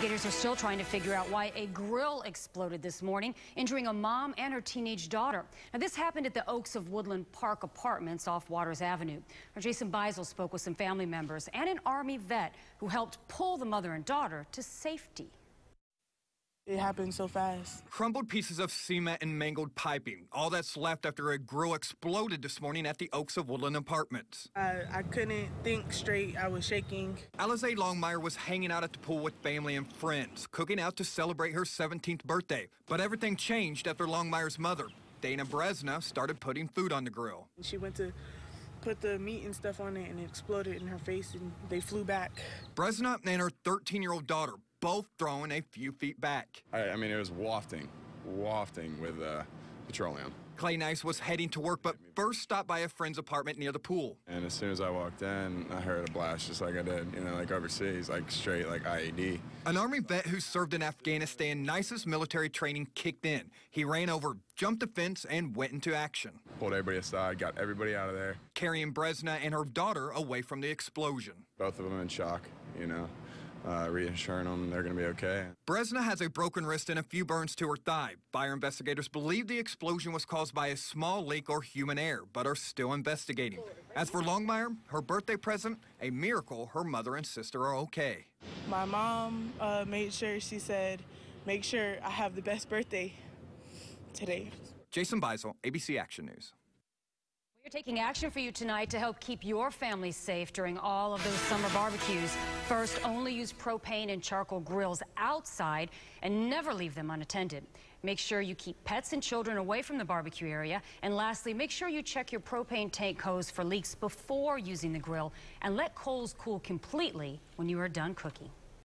Investigators are still trying to figure out why a grill exploded this morning, injuring a mom and her teenage daughter. Now, this happened at the Oaks of Woodland Park Apartments off Waters Avenue. Jason Beisel spoke with some family members and an Army vet who helped pull the mother and daughter to safety. It happened so fast. Crumbled pieces of cement and mangled piping. All that's left after a grill exploded this morning at the Oaks of Woodland Apartments. I, I couldn't think straight. I was shaking. Alize Longmire was hanging out at the pool with family and friends, cooking out to celebrate her 17th birthday. But everything changed after Longmire's mother, Dana Bresna, started putting food on the grill. She went to put the meat and stuff on it and it exploded in her face and they flew back. Bresna and her 13 year old daughter both throwing a few feet back. I, I mean, it was wafting, wafting with uh, petroleum. Clay Nice was heading to work, but first stopped by a friend's apartment near the pool. And as soon as I walked in, I heard a blast just like I did, you know, like overseas, like straight, like IED. An Army vet who served in Afghanistan, Nice's military training kicked in. He ran over, jumped the fence, and went into action. Pulled everybody aside, got everybody out of there. Carrying Bresna and her daughter away from the explosion. Both of them in shock, you know uh, reassuring them they're going to be okay. Bresna has a broken wrist and a few burns to her thigh. Fire investigators believe the explosion was caused by a small leak or human error, but are still investigating. As for Longmire, her birthday present, a miracle her mother and sister are okay. My mom uh, made sure, she said, make sure I have the best birthday today. Jason Beisel, ABC Action News. Taking action for you tonight to help keep your family safe during all of those summer barbecues. First, only use propane and charcoal grills outside and never leave them unattended. Make sure you keep pets and children away from the barbecue area. And lastly, make sure you check your propane tank hose for leaks before using the grill and let coals cool completely when you are done cooking.